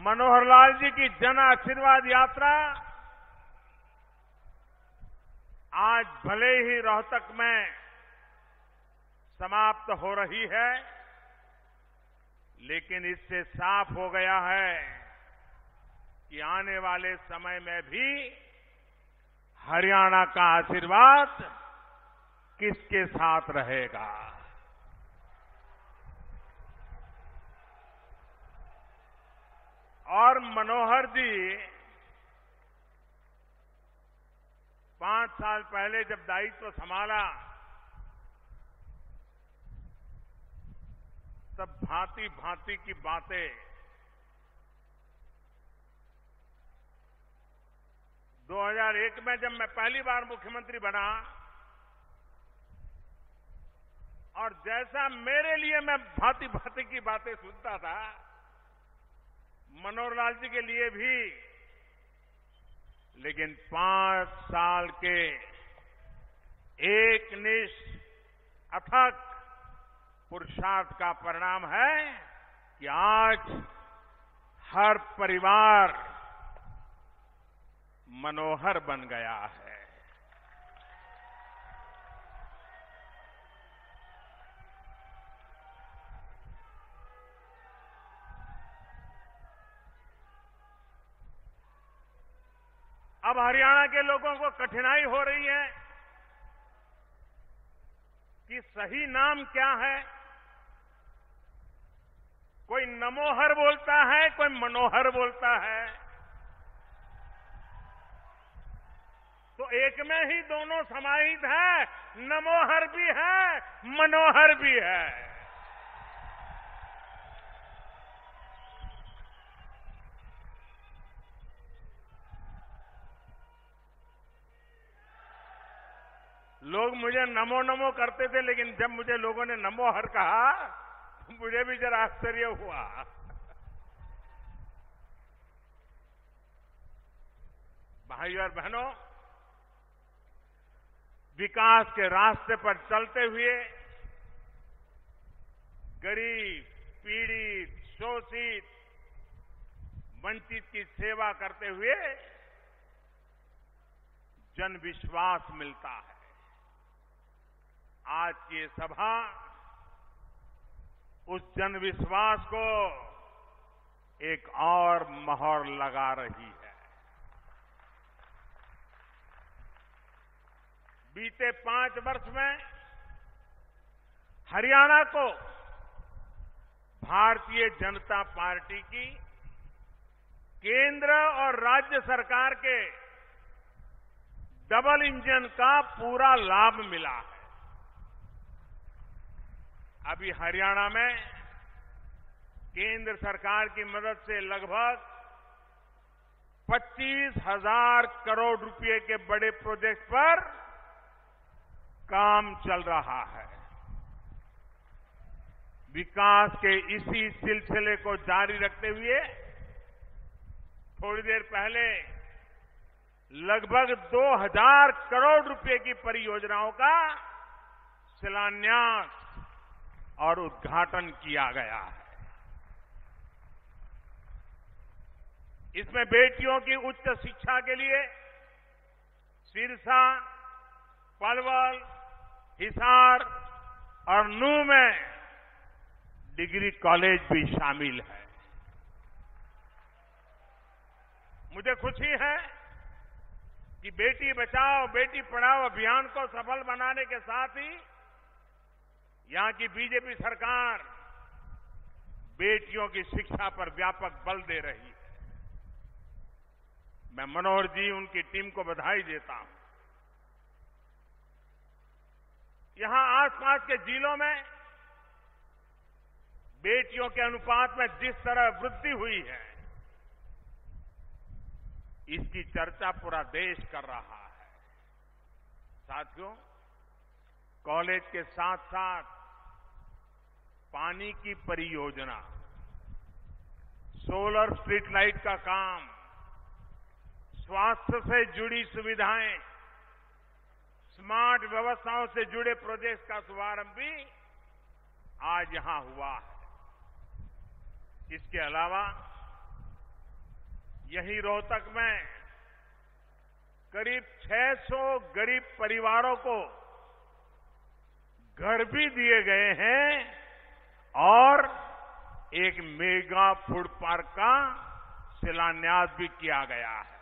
मनोहर लाल जी की जन आशीर्वाद यात्रा। आज भले ही रोहतक में समाप्त हो रही है, लेकिन इससे साफ़ हो गया है कि आने वाले समय में भी हरियाणा का आशीर्वाद किसके साथ रहेगा और मनोहर जी, पाँच साल पहले जब दायित्व संभाला, तब भांति भांति की बातें, दो हज़ार एक में जब मैं पहली बार मुख्यमंत्री बना, और जैसा मेरे लिए मैं भांति भांति की बातें सुनता था मनोहर लाल जी के लिए भी। लेकिन पाँच साल के एक निष्ठ अथक पुरुषार्थ का परिणाम है कि आज हर परिवार मनोहर बन गया है। अब हरियाणा के लोगों को कठिनाई हो रही है कि सही नाम क्या है। कोई नमोहर बोलता है, कोई मनोहर बोलता है। तो एक में ही दोनों समाहित है नमोहर भी है, मनोहर भी है। लोग मुझे नमो नमो करते थे, लेकिन जब मुझे लोगों ने नमो हर कहा तो मुझे भी जरा आश्चर्य हुआ। भाई और बहनों, विकास के रास्ते पर चलते हुए गरीब, पीड़ित, शोषित, वंचित की सेवा करते हुए जन विश्वास मिलता है। आज की ये सभा उस जन विश्वास को एक और मोहर लगा रही है। बीते पाँच वर्ष में हरियाणा को भारतीय जनता पार्टी की केंद्र और राज्य सरकार के डबल इंजन का पूरा लाभ मिला है। अभी हरियाणा में केंद्र सरकार की मदद से लगभग पच्चीस हज़ार करोड़ रुपए के बड़े प्रोजेक्ट पर काम चल रहा है। विकास के इसी सिलसिले को जारी रखते हुए थोड़ी देर पहले लगभग 2000 करोड़ रुपए की परियोजनाओं का शिलान्यास और उद्घाटन किया गया है। इसमें बेटियों की उच्च शिक्षा के लिए सिरसा, पलवल, हिसार और नू में डिग्री कॉलेज भी शामिल है। मुझे खुशी है कि बेटी बचाओ, बेटी पढ़ाओ अभियान को सफल बनाने के साथ ही यहाँ की बीजेपी सरकार बेटियों की शिक्षा पर व्यापक बल दे रही है। मैं मनोहर जी, उनकी टीम को बधाई देता हूँ। यहाँ आसपास के जिलों में बेटियों के अनुपात में जिस तरह वृद्धि हुई है, इसकी चर्चा पूरा देश कर रहा है। साथियों, कॉलेज के साथ साथ पानी की परियोजना सोलर स्ट्रीट लाइट का काम, स्वास्थ्य से जुड़ी सुविधाएँ स्मार्ट व्यवस्थाओं से जुड़े प्रोजेक्ट का शुभारंभ भी आज यहाँ हुआ है। इसके अलावा यहीं रोहतक में करीब 600 गरीब परिवारों को घर भी दिए गए हैं। और एक मेगा फ़ूड पार्क का शिलान्यास भी किया गया है।